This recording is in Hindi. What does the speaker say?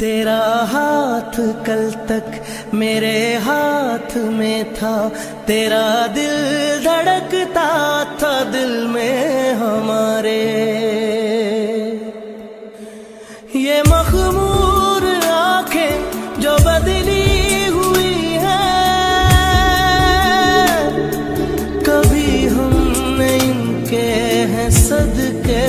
तेरा हाथ कल तक मेरे हाथ में था। तेरा दिल धड़कता था दिल में हमारे। ये मखमूर आँखें जो बदली हुई है, कभी हमने इनके हैं सदके